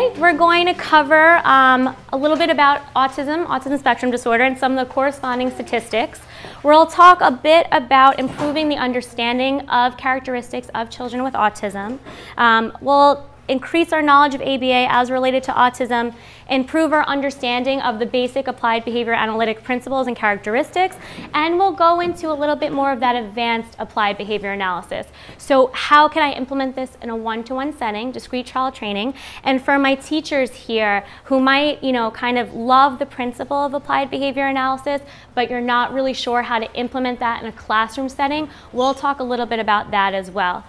Today we're going to cover um, a little bit about autism, autism spectrum disorder, and some of the corresponding statistics. We'll talk a bit about improving the understanding of characteristics of children with autism. Um, we'll increase our knowledge of ABA as related to autism, improve our understanding of the basic applied behavior analytic principles and characteristics, and we'll go into a little bit more of that advanced applied behavior analysis. So how can I implement this in a one-to-one -one setting, discrete trial training, and for my teachers here who might, you know, kind of love the principle of applied behavior analysis, but you're not really sure how to implement that in a classroom setting, we'll talk a little bit about that as well.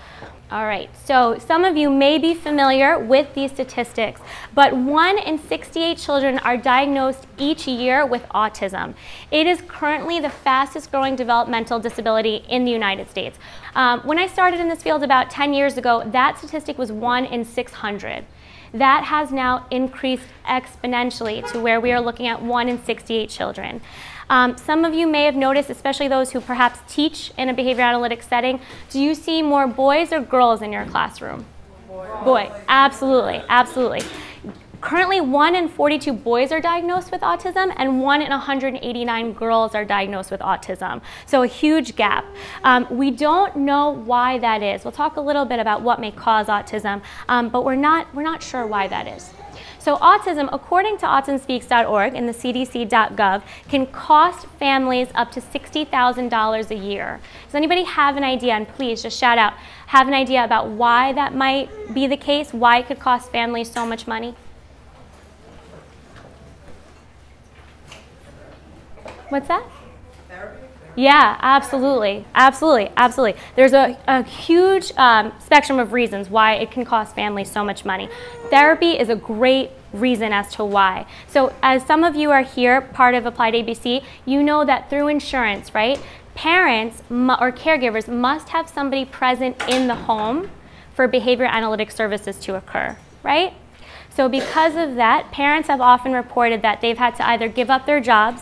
All right, so some of you may be familiar with these statistics, but one in 68 children are diagnosed each year with autism. It is currently the fastest growing developmental disability in the United States. Um, when I started in this field about 10 years ago, that statistic was one in 600. That has now increased exponentially to where we are looking at one in 68 children. Um, some of you may have noticed, especially those who perhaps teach in a behavior analytics setting, do you see more boys or girls in your classroom? Boy. Boy, absolutely, absolutely. Currently, 1 in 42 boys are diagnosed with autism, and 1 in 189 girls are diagnosed with autism. So a huge gap. Um, we don't know why that is. We'll talk a little bit about what may cause autism, um, but we're not, we're not sure why that is. So autism, according to autismspeaks.org and the cdc.gov, can cost families up to $60,000 a year. Does anybody have an idea, and please just shout out, have an idea about why that might be the case, why it could cost families so much money? What's that? Yeah, absolutely, absolutely, absolutely. There's a, a huge um, spectrum of reasons why it can cost families so much money. Therapy is a great reason as to why. So as some of you are here, part of Applied ABC, you know that through insurance, right, parents or caregivers must have somebody present in the home for behavior analytic services to occur, right? So because of that, parents have often reported that they've had to either give up their jobs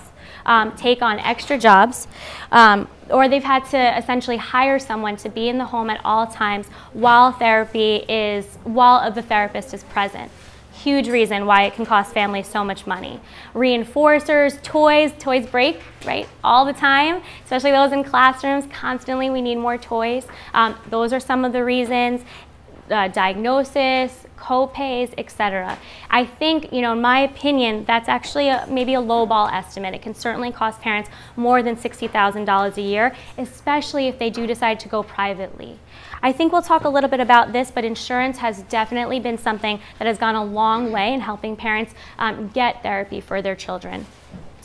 um, take on extra jobs, um, or they've had to essentially hire someone to be in the home at all times while therapy is, while the therapist is present. Huge reason why it can cost families so much money. Reinforcers, toys, toys break, right, all the time, especially those in classrooms, constantly we need more toys. Um, those are some of the reasons. Uh, diagnosis, co-pays, etc. I think, you know, in my opinion, that's actually a, maybe a lowball estimate. It can certainly cost parents more than $60,000 a year, especially if they do decide to go privately. I think we'll talk a little bit about this, but insurance has definitely been something that has gone a long way in helping parents um, get therapy for their children.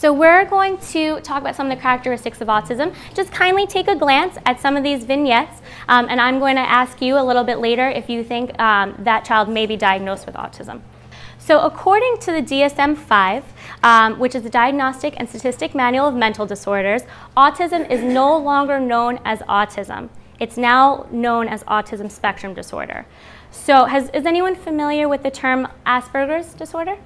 So we're going to talk about some of the characteristics of autism. Just kindly take a glance at some of these vignettes, um, and I'm going to ask you a little bit later if you think um, that child may be diagnosed with autism. So according to the DSM-5, um, which is the Diagnostic and Statistic Manual of Mental Disorders, autism is no longer known as autism. It's now known as autism spectrum disorder. So has, is anyone familiar with the term Asperger's disorder?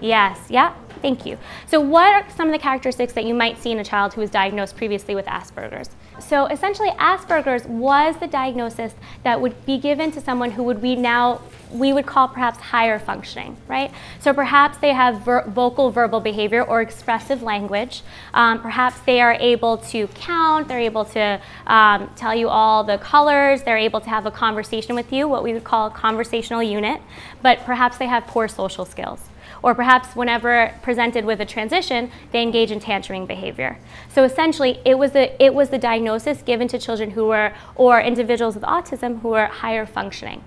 Yes, yeah, thank you. So what are some of the characteristics that you might see in a child who was diagnosed previously with Asperger's? So essentially Asperger's was the diagnosis that would be given to someone who would be now, we would call perhaps higher functioning, right? So perhaps they have ver vocal verbal behavior or expressive language. Um, perhaps they are able to count, they're able to um, tell you all the colors, they're able to have a conversation with you, what we would call a conversational unit, but perhaps they have poor social skills or perhaps whenever presented with a transition, they engage in tantruming behavior. So essentially, it was the, it was the diagnosis given to children who were, or individuals with autism who were higher functioning.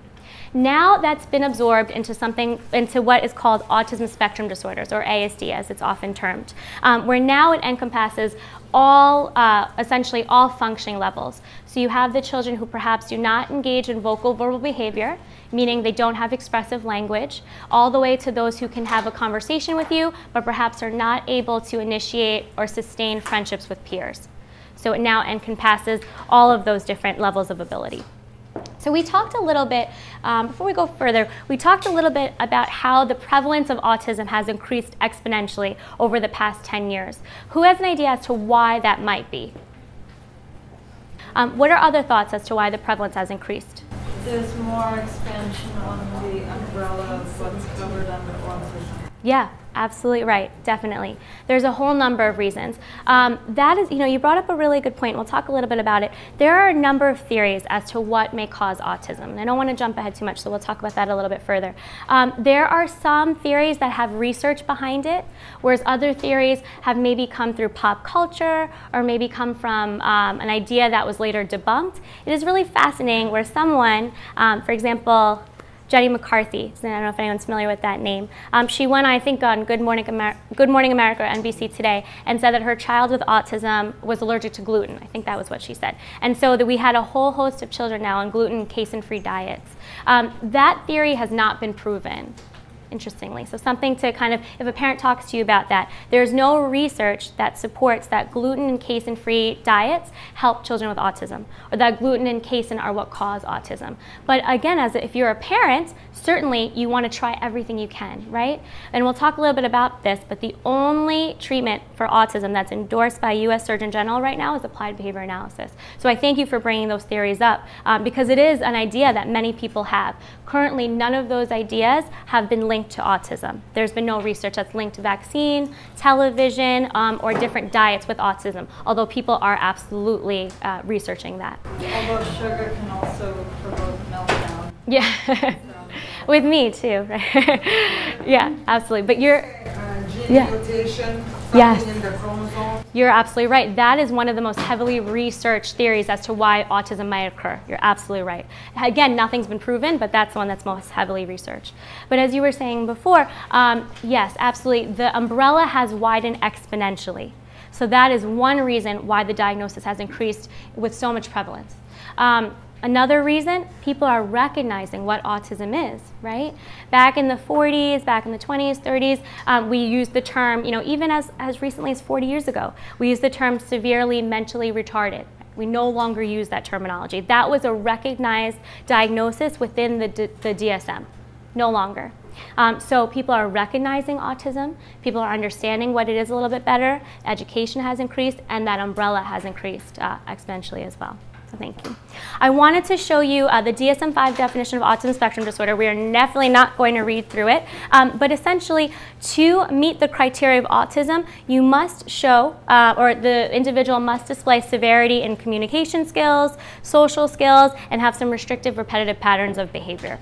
Now that's been absorbed into something, into what is called autism spectrum disorders, or ASD as it's often termed, um, where now it encompasses all, uh, essentially all functioning levels. So you have the children who perhaps do not engage in vocal verbal behavior, meaning they don't have expressive language, all the way to those who can have a conversation with you, but perhaps are not able to initiate or sustain friendships with peers. So it now encompasses all of those different levels of ability. So we talked a little bit, um, before we go further, we talked a little bit about how the prevalence of autism has increased exponentially over the past 10 years. Who has an idea as to why that might be? Um, what are other thoughts as to why the prevalence has increased? there's more expansion on the umbrella of what's covered under autism. Yeah, absolutely right. Definitely. There's a whole number of reasons. Um, that is, you know, you brought up a really good point. We'll talk a little bit about it. There are a number of theories as to what may cause autism. I don't want to jump ahead too much, so we'll talk about that a little bit further. Um, there are some theories that have research behind it, whereas other theories have maybe come through pop culture or maybe come from um, an idea that was later debunked. It is really fascinating where someone, um, for example, Jenny McCarthy. I don't know if anyone's familiar with that name. Um, she went, I think, on Good Morning, Amer Good Morning America NBC Today and said that her child with autism was allergic to gluten. I think that was what she said. And so that we had a whole host of children now on gluten casein-free diets. Um, that theory has not been proven interestingly. So something to kind of, if a parent talks to you about that, there's no research that supports that gluten and casein-free diets help children with autism, or that gluten and casein are what cause autism. But again, as if you're a parent, certainly you want to try everything you can, right? And we'll talk a little bit about this, but the only treatment for autism that's endorsed by U.S. Surgeon General right now is applied behavior analysis. So I thank you for bringing those theories up um, because it is an idea that many people have. Currently, none of those ideas have been linked to autism. There's been no research that's linked to vaccine, television, um, or different diets with autism, although people are absolutely uh, researching that. Although sugar can also provoke meltdown. Yeah, with me too, right? yeah, absolutely. But you're, uh, yeah. mutation, Yes. in the chromosome. You're absolutely right. That is one of the most heavily researched theories as to why autism might occur. You're absolutely right. Again, nothing's been proven, but that's the one that's most heavily researched. But as you were saying before, um, yes, absolutely. The umbrella has widened exponentially. So that is one reason why the diagnosis has increased with so much prevalence. Um, Another reason, people are recognizing what autism is, right? Back in the 40s, back in the 20s, 30s, um, we used the term, you know, even as, as recently as 40 years ago, we used the term severely mentally retarded. We no longer use that terminology. That was a recognized diagnosis within the, the DSM. No longer. Um, so people are recognizing autism, people are understanding what it is a little bit better, education has increased, and that umbrella has increased uh, exponentially as well. Thank you. I wanted to show you uh, the DSM-5 definition of autism spectrum disorder. We are definitely not going to read through it, um, but essentially to meet the criteria of autism, you must show, uh, or the individual must display severity in communication skills, social skills, and have some restrictive repetitive patterns of behavior.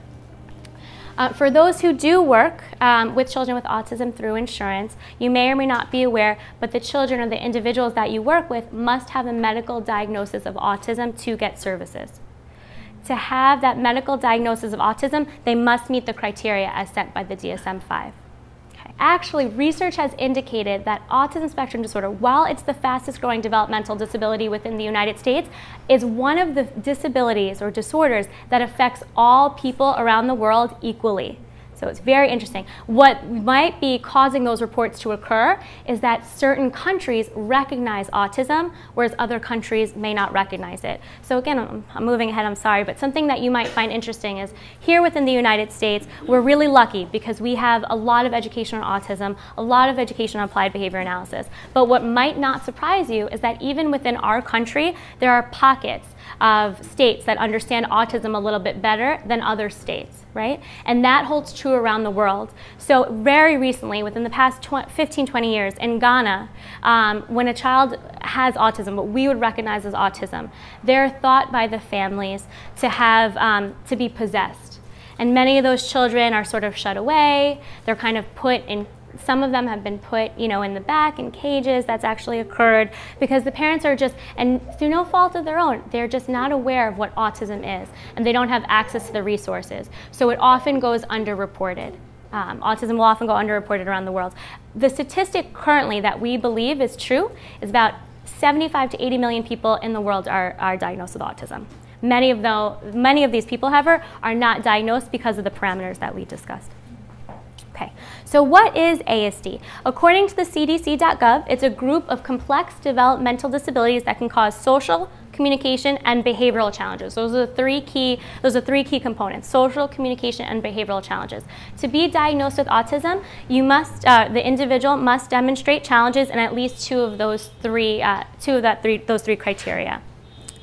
Uh, for those who do work um, with children with autism through insurance, you may or may not be aware, but the children or the individuals that you work with must have a medical diagnosis of autism to get services. To have that medical diagnosis of autism, they must meet the criteria as set by the DSM-5. Actually, research has indicated that autism spectrum disorder, while it's the fastest growing developmental disability within the United States, is one of the disabilities or disorders that affects all people around the world equally. So it's very interesting. What might be causing those reports to occur is that certain countries recognize autism, whereas other countries may not recognize it. So again, I'm, I'm, moving ahead, I'm sorry, but something that you might find interesting is here within the United States, we're really lucky because we have a lot of education on autism, a lot of education on applied behavior analysis. But what might not surprise you is that even within our country, there are pockets of states that understand autism a little bit better than other states, right? And that holds true around the world. So very recently, within the past 15, 20 years, in Ghana, um, when a child has autism, what we would recognize as autism, they're thought by the families to have, um, to be possessed. And many of those children are sort of shut away. They're kind of put in some of them have been put, you know, in the back in cages. That's actually occurred because the parents are just, and through no fault of their own, they're just not aware of what autism is, and they don't have access to the resources. So it often goes underreported. Um, autism will often go underreported around the world. The statistic currently that we believe is true is about 75 to 80 million people in the world are, are diagnosed with autism. Many of, the, many of these people, however, are not diagnosed because of the parameters that we discussed. Okay, so what is ASD? According to the CDC.gov, it's a group of complex developmental disabilities that can cause social, communication, and behavioral challenges. Those are the three key, those are three key components, social, communication, and behavioral challenges. To be diagnosed with autism, you must, uh, the individual must demonstrate challenges in at least two of those three, uh, two of that three, those three criteria.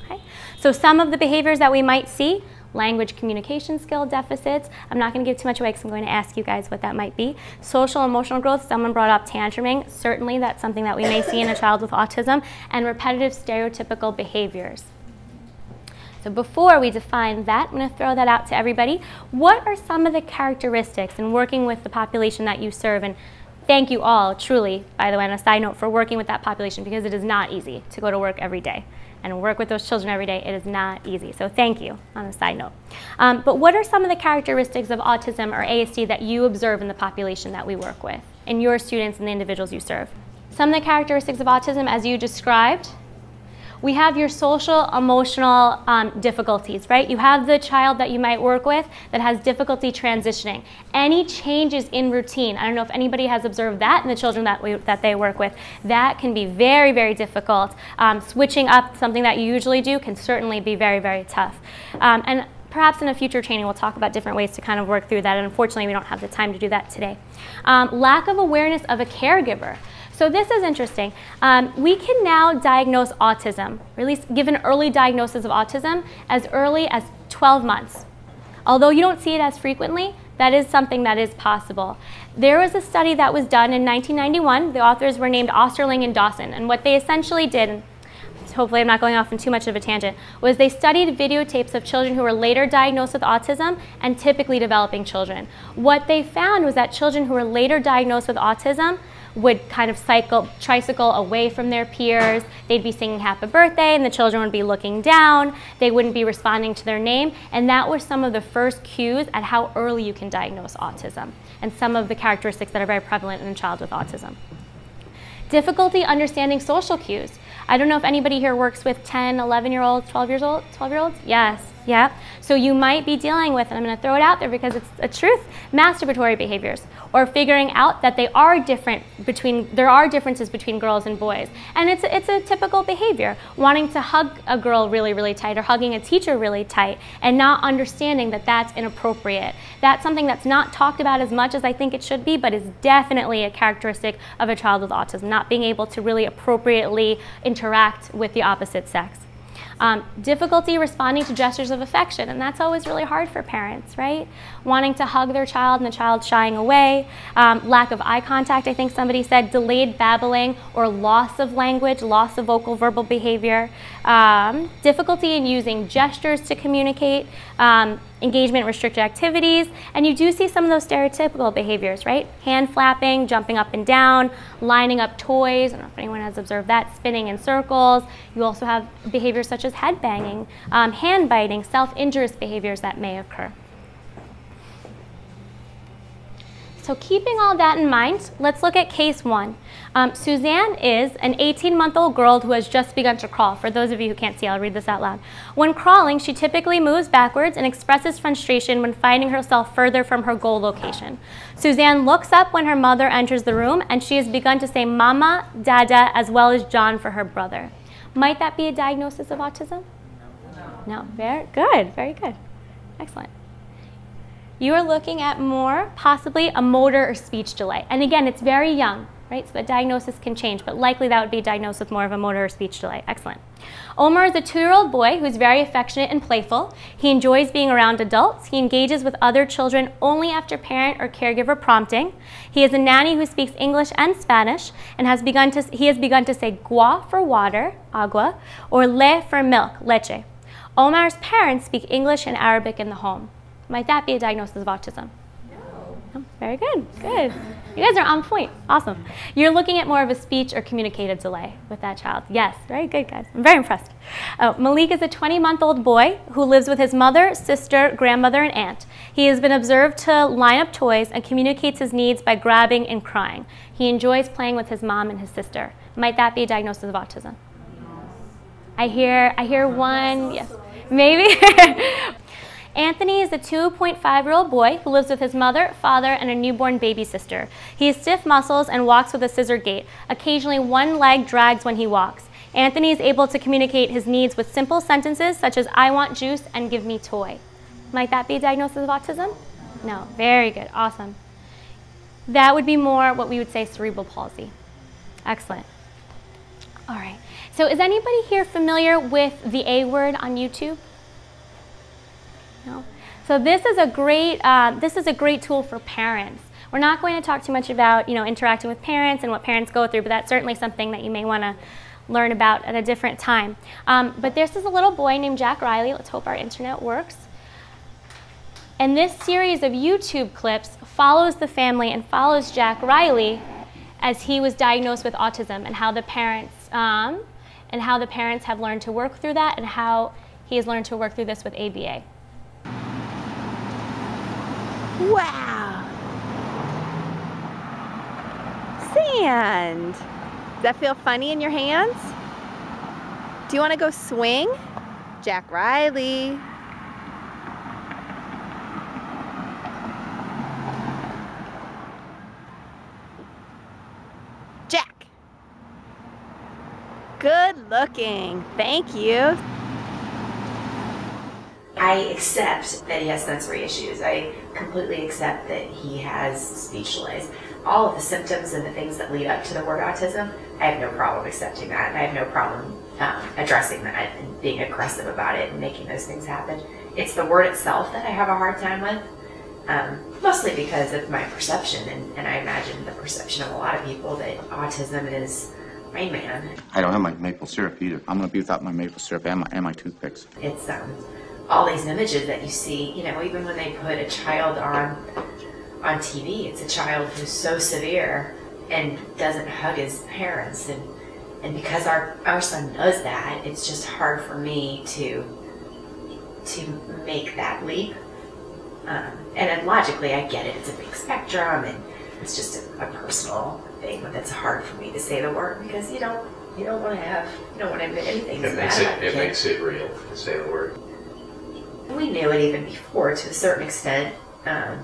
Okay? So some of the behaviors that we might see, language communication skill deficits. I'm not going to give too much away because I'm going to ask you guys what that might be. Social emotional growth, someone brought up tantruming. Certainly that's something that we may see in a child with autism. And repetitive stereotypical behaviors. So before we define that, I'm going to throw that out to everybody. What are some of the characteristics in working with the population that you serve? And thank you all, truly, by the way, on a side note, for working with that population because it is not easy to go to work every day and work with those children every day. It is not easy. So thank you on a side note. Um, but what are some of the characteristics of autism or ASD that you observe in the population that we work with, in your students and the individuals you serve? Some of the characteristics of autism, as you described, we have your social emotional um, difficulties, right? You have the child that you might work with that has difficulty transitioning. Any changes in routine, I don't know if anybody has observed that in the children that, we, that they work with, that can be very, very difficult. Um, switching up something that you usually do can certainly be very, very tough. Um, and perhaps in a future training we'll talk about different ways to kind of work through that. And unfortunately, we don't have the time to do that today. Um, lack of awareness of a caregiver. So this is interesting. Um, we can now diagnose autism, or at least give an early diagnosis of autism as early as 12 months. Although you don't see it as frequently, that is something that is possible. There was a study that was done in 1991. The authors were named Osterling and Dawson. And what they essentially did, hopefully I'm not going off on too much of a tangent, was they studied videotapes of children who were later diagnosed with autism and typically developing children. What they found was that children who were later diagnosed with autism would kind of cycle, tricycle away from their peers. They'd be singing happy birthday and the children would be looking down. They wouldn't be responding to their name. And that were some of the first cues at how early you can diagnose autism and some of the characteristics that are very prevalent in a child with autism. Difficulty understanding social cues. I don't know if anybody here works with 10, 11 year olds, 12 years old, 12 year olds? Yes. Yeah. So you might be dealing with, and I'm going to throw it out there because it's a truth, masturbatory behaviors, or figuring out that they are different between, there are differences between girls and boys. And it's, it's a typical behavior, wanting to hug a girl really, really tight or hugging a teacher really tight and not understanding that that's inappropriate. That's something that's not talked about as much as I think it should be, but is definitely a characteristic of a child with autism, not being able to really appropriately interact with the opposite sex. Um, difficulty responding to gestures of affection, and that's always really hard for parents, right? Wanting to hug their child and the child shying away. Um, lack of eye contact, I think somebody said, delayed babbling or loss of language, loss of vocal verbal behavior. Um, difficulty in using gestures to communicate. Um, engagement restricted activities, and you do see some of those stereotypical behaviors, right? Hand flapping, jumping up and down, lining up toys, I don't know if anyone has observed that, spinning in circles. You also have behaviors such as head banging, um, hand biting, self-injurious behaviors that may occur. So keeping all that in mind, let's look at case one. Um, Suzanne is an 18-month-old girl who has just begun to crawl. For those of you who can't see, I'll read this out loud. When crawling, she typically moves backwards and expresses frustration when finding herself further from her goal location. Suzanne looks up when her mother enters the room, and she has begun to say mama, dada, as well as John for her brother. Might that be a diagnosis of autism? No. No. Very good. Very good. Excellent you are looking at more possibly a motor or speech delay. And again, it's very young, right? So the diagnosis can change, but likely that would be diagnosed with more of a motor or speech delay. Excellent. Omar is a two-year-old boy who's very affectionate and playful. He enjoys being around adults. He engages with other children only after parent or caregiver prompting. He is a nanny who speaks English and Spanish and has begun to, he has begun to say gua for water, agua, or le for milk, leche. Omar's parents speak English and Arabic in the home. Might that be a diagnosis of autism? No. Oh, very good. Good. You guys are on point. Awesome. You're looking at more of a speech or communicative delay with that child. Yes. Very good, guys. I'm very impressed. Oh, Malik is a 20 month old boy who lives with his mother, sister, grandmother, and aunt. He has been observed to line up toys and communicates his needs by grabbing and crying. He enjoys playing with his mom and his sister. Might that be a diagnosis of autism? I hear, I hear one, yes, maybe. Anthony is a 2.5 year old boy who lives with his mother, father, and a newborn baby sister. He has stiff muscles and walks with a scissor gait. Occasionally, one leg drags when he walks. Anthony is able to communicate his needs with simple sentences such as, I want juice and give me toy. Might that be a diagnosis of autism? No. Very good. Awesome. That would be more what we would say cerebral palsy. Excellent. All right. So is anybody here familiar with the A word on YouTube? Know? So this is a great uh, this is a great tool for parents. We're not going to talk too much about you know interacting with parents and what parents go through, but that's certainly something that you may want to learn about at a different time. Um, but this is a little boy named Jack Riley. Let's hope our internet works. And this series of YouTube clips follows the family and follows Jack Riley as he was diagnosed with autism and how the parents um, and how the parents have learned to work through that and how he has learned to work through this with ABA. Wow. Sand. Does that feel funny in your hands? Do you want to go swing? Jack Riley. Jack. Good looking. Thank you. I accept that he has sensory issues. I completely accept that he has speech delays. All of the symptoms and the things that lead up to the word autism, I have no problem accepting that. I have no problem um, addressing that and being aggressive about it and making those things happen. It's the word itself that I have a hard time with, um, mostly because of my perception. And, and I imagine the perception of a lot of people that autism is Rain Man. I don't have my maple syrup either. I'm gonna be without my maple syrup and my, and my toothpicks. It's um, all these images that you see, you know, even when they put a child on on TV, it's a child who's so severe and doesn't hug his parents and and because our our son does that, it's just hard for me to to make that leap. Um, and then logically, I get it; it's a big spectrum, and it's just a, a personal thing. But it's hard for me to say the word because you don't you don't want to have you don't want to admit anything. It makes it it makes it real to say the word. We knew it even before to a certain extent. Um,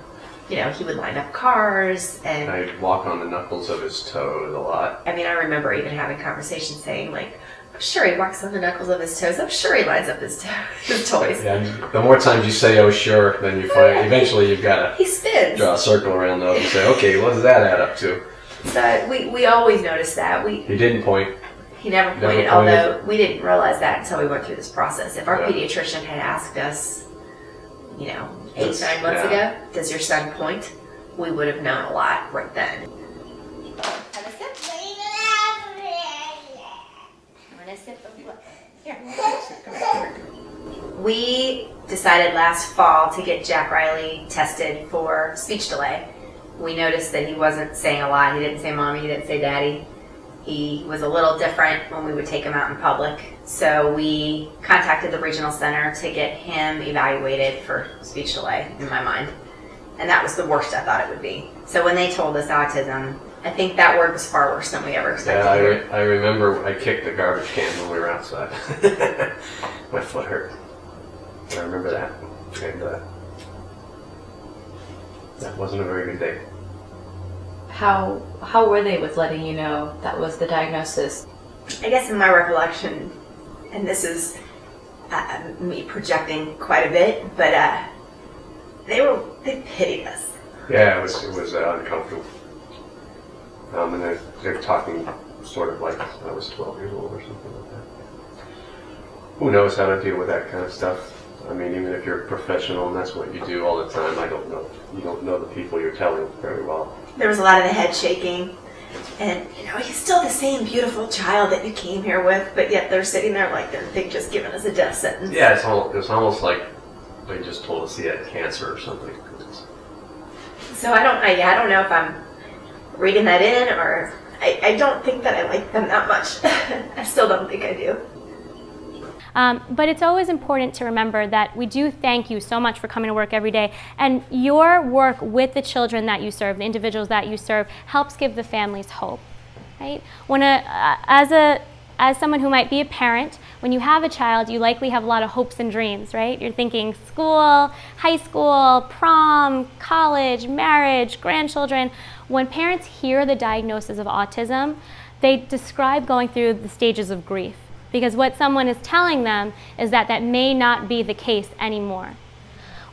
you know, he would line up cars and I'd walk on the knuckles of his toes a lot. I mean, I remember even having conversations saying like, I'm sure he walks on the knuckles of his toes. I'm sure he lines up his, to- his toys. Yeah, and the more times you say "oh sure," then you find eventually you've got He to spins. draw a circle around those and say, "Okay, what does that add up to?" So we, we always noticed that. We He didn't point. He never Never pointed, pointed. although we didn't realize that until we went through this process. If our Yeah. pediatrician had asked us, you know, eight That's- nine months yeah. ago, does your son point? We would have known a lot right then. We decided last fall to get Jack Riley tested for speech delay. We noticed that he wasn't saying a lot. He didn't say mommy, he didn't say daddy. He was a little different when we would take him out in public. So we contacted the regional center to get him evaluated for speech delay, in my mind. And that was the worst I thought it would be. So when they told us autism, I think that word was far worse than we ever expected. Yeah, I, re- I remember I kicked the garbage can when we were outside. My foot hurt. I remember that. And uh, that wasn't a very good day. How how were they with letting you know that was the diagnosis? I guess in my recollection, and this is uh, me projecting quite a bit, but uh, they were they pitied us. Yeah, it was it was uh, uncomfortable. Um, and they're, they're talking sort of like I was 12 years old or something like that. Who knows how to deal with that kind of stuff? I mean, even if you're a professional and that's what you do all the time, I don't know. You don't know the people you're telling very well. There was a lot of the head shaking, and you know he's still the same beautiful child that you came here with, but yet they're sitting there like they're they've just given us a death sentence. Yeah, it's almost, it's almost like they just told us he had cancer or something. So I don't I, yeah, I don't know if I'm reading that in or I, I don't think that I like them that much. I still don't think I do. Um, but it's always important to remember that we do thank you so much for coming to work every day. And your work with the children that you serve, the individuals that you serve, helps give the families hope. Right? When a, as a as someone who might be a parent, when you have a child, you likely have a lot of hopes and dreams, right? You're thinking school, high school, prom, college, marriage, grandchildren. When parents hear the diagnosis of autism, they describe going through the stages of grief because what someone is telling them is that that may not be the case anymore.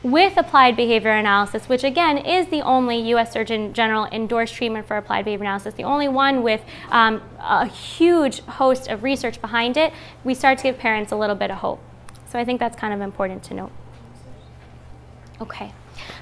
With applied behavior analysis, which again is the only US Surgeon General endorsed treatment for applied behavior analysis, the only one with um, a huge host of research behind it, we start to give parents a little bit of hope. So I think that's kind of important to note. Okay.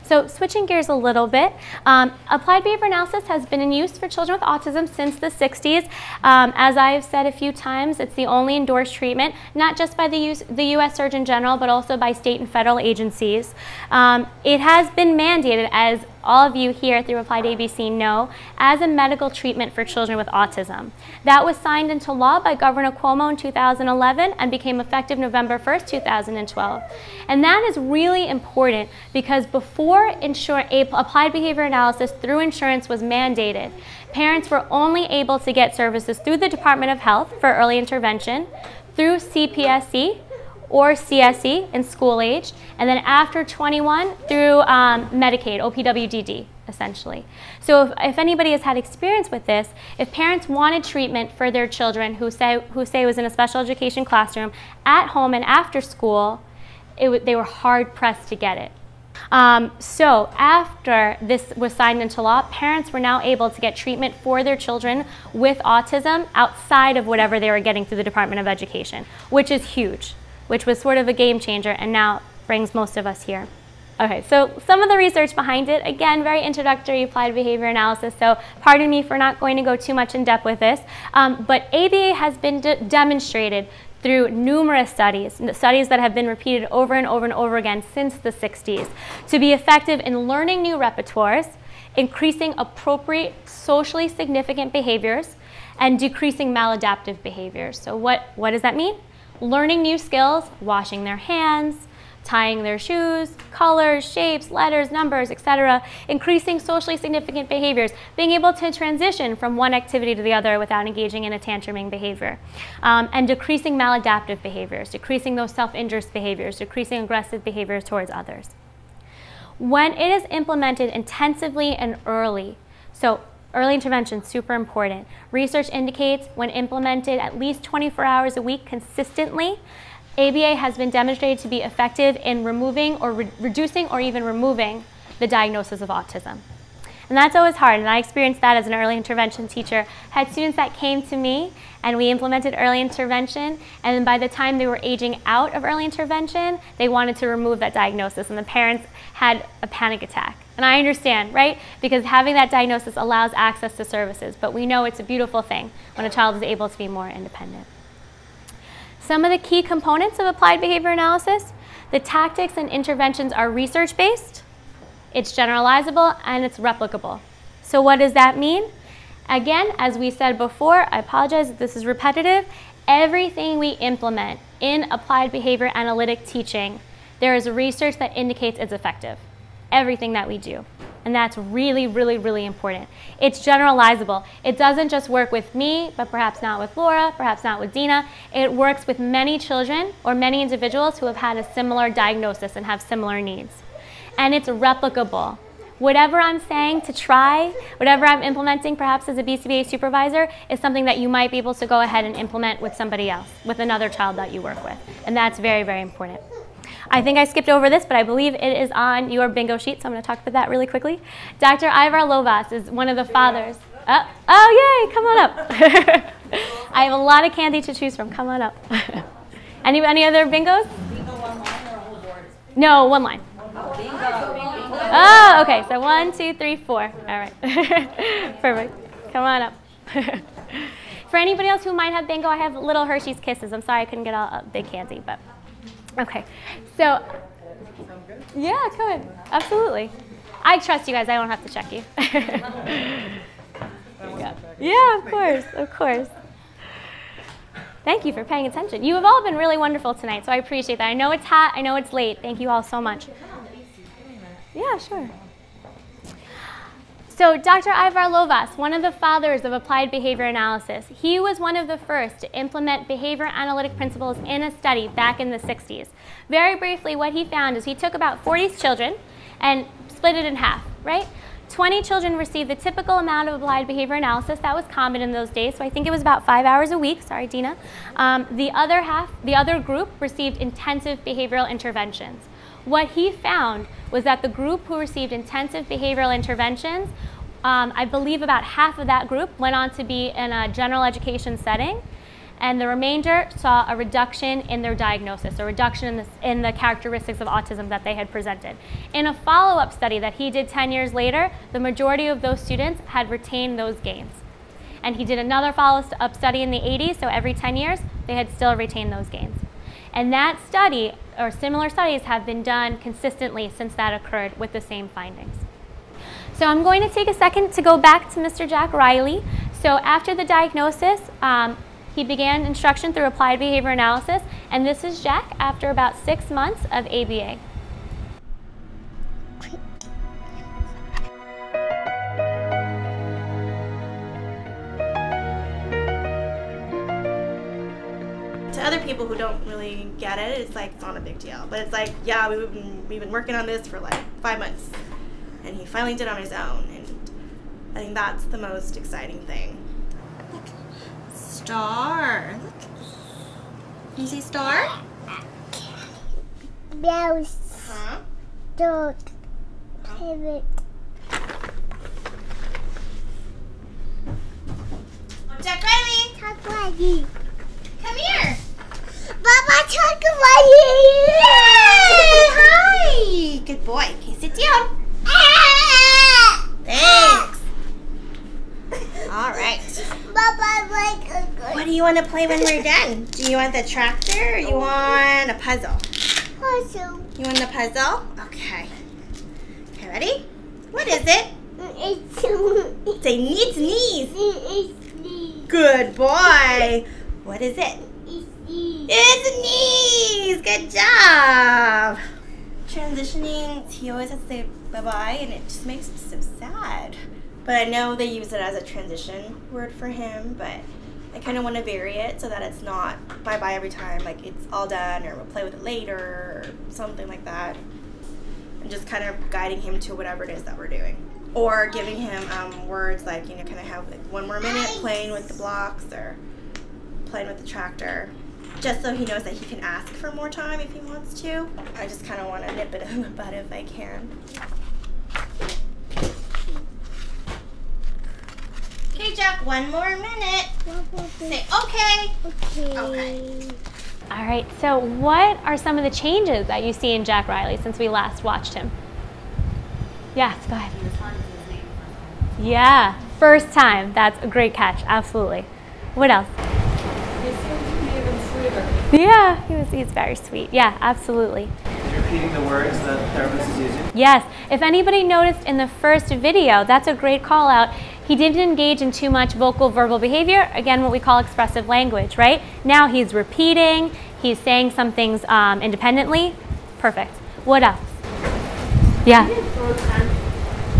So switching gears a little bit, um, applied behavior analysis has been in use for children with autism since the 60s. Um, as I've said a few times, it's the only endorsed treatment, not just by the, US, the U.S. Surgeon General, but also by state and federal agencies. Um, it has been mandated as all of you here through Applied ABC know, as a medical treatment for children with autism. That was signed into law by Governor Cuomo in 2011 and became effective November 1st, 2012. And that is really important because before applied behavior analysis through insurance was mandated, parents were only able to get services through the Department of Health for early intervention, through CPSE, or CSE in school age, and then after 21 through um, Medicaid, OPWDD, essentially. So if, if, anybody has had experience with this, if parents wanted treatment for their children who say, who say was in a special education classroom at home and after school, they were hard pressed to get it. Um, so after this was signed into law, parents were now able to get treatment for their children with autism outside of whatever they were getting through the Department of Education, which is huge which was sort of a game changer and now brings most of us here. Okay, so some of the research behind it, again, very introductory applied behavior analysis, so pardon me for not going to go too much in depth with this, um, but ABA has been de demonstrated through numerous studies, studies that have been repeated over and over and over again since the 60s, to be effective in learning new repertoires, increasing appropriate socially significant behaviors, and decreasing maladaptive behaviors. So what, what does that mean? Learning new skills, washing their hands, tying their shoes, colors, shapes, letters, numbers, etc., increasing socially significant behaviors, being able to transition from one activity to the other without engaging in a tantruming behavior, um, and decreasing maladaptive behaviors, decreasing those self-injurious behaviors, decreasing aggressive behaviors towards others. When it is implemented intensively and early, so Early intervention, super important. Research indicates when implemented at least 24 hours a week consistently, ABA has been demonstrated to be effective in removing or re reducing or even removing the diagnosis of autism. And that's always hard, and I experienced that as an early intervention teacher. Had students that came to me and we implemented early intervention, and by the time they were aging out of early intervention, they wanted to remove that diagnosis, and the parents had a panic attack. And I understand, right? Because having that diagnosis allows access to services, but we know it's a beautiful thing when a child is able to be more independent. Some of the key components of applied behavior analysis, the tactics and interventions are research-based, it's generalizable, and it's replicable. So what does that mean? Again, as we said before, I apologize if this is repetitive, everything we implement in applied behavior analytic teaching, there is research that indicates it's effective everything that we do. And that's really, really, really important. It's generalizable. It doesn't just work with me, but perhaps not with Laura, perhaps not with Dina. It works with many children or many individuals who have had a similar diagnosis and have similar needs. And it's replicable. Whatever I'm saying to try, whatever I'm implementing perhaps as a BCBA supervisor is something that you might be able to go ahead and implement with somebody else, with another child that you work with. And that's very, very important. I think I skipped over this, but I believe it is on your bingo sheet, so I'm going to talk about that really quickly. Dr. Ivar Lovaas is one of the fathers. Uh, oh, yay, come on up. I have a lot of candy to choose from. Come on up. any, any other bingos? Bingo one line or a whole board? No, one line. Oh, okay, so one, two, three, four. All right. Perfect. Come on up. For anybody else who might have bingo, I have little Hershey's Kisses. I'm sorry I couldn't get a, a big candy, but Okay, so yeah, good, absolutely. I trust you guys. I don't have to check you. yeah, of course, of course. Thank you for paying attention. You have all been really wonderful tonight, so I appreciate that. I know it's hot. I know it's late. Thank you all so much. Yeah, sure. So Dr. Ivar Lovaas, one of the fathers of applied behavior analysis, he was one of the first to implement behavior analytic principles in a study back in the 60s. Very briefly, what he found is he took about 40 children and split it in half, right? 20 children received the typical amount of applied behavior analysis that was common in those days, so I think it was about five hours a week, sorry Dina. Um, the other half, the other group received intensive behavioral interventions. What he found was that the group who received intensive behavioral interventions, um, I believe about half of that group went on to be in a general education setting, and the remainder saw a reduction in their diagnosis, a reduction in the, in the characteristics of autism that they had presented. In a follow-up study that he did 10 years later, the majority of those students had retained those gains. And he did another follow-up study in the 80s, so every 10 years, they had still retained those gains. And that study, or similar studies, have been done consistently since that occurred with the same findings. So I'm going to take a second to go back to Mr. Jack Riley. So after the diagnosis, um, he began instruction through applied behavior analysis, and this is Jack after about six months of ABA. To other people who don't really get it, it's like it's not a big deal. But it's like, yeah, we've been we've been working on this for like five months, and he finally did it on his own, and I think that's the most exciting thing. Star. Can you see star? Mouse, Huh? dog, parrot, Oh, Jack Riley, takwagi. come here. Baba takwagi. Hi. Good boy. Can you sit down? Thanks. All right. Baba like a What do you want to play when we're done? Do you want the tractor or you want a puzzle? puzzle. You want the puzzle? Okay. Okay, ready? What is it? It's Say knees. it's me. Good boy. What is it? It's knees. Good job. Transitioning, he always has to say bye bye, and it just makes it so sad. But I know they use it as a transition word for him, but I kind of want to vary it so that it's not bye bye every time, like it's all done, or we'll play with it later, or something like that. And just kind of guiding him to whatever it is that we're doing. Or giving him um, words like, you know, kind of have like one more minute playing with the blocks or playing with the tractor just so he knows that he can ask for more time if he wants to. I just kind of want to nip it in the bud if I can. Okay, Jack, one more minute. Say okay. Okay. Okay. All right, so what are some of the changes that you see in Jack Riley since we last watched him? Yes, go ahead. Yeah, first time. That's a great catch, absolutely. What else? He seems to be even sweeter. Yeah, he was, he's very sweet. Yeah, absolutely. repeating the words that the therapist is using. Yes, if anybody noticed in the first video, that's a great call out. He didn't engage in too much vocal verbal behavior, again, what we call expressive language, right? Now he's repeating, he's saying some things um, independently. Perfect. What else? Yeah.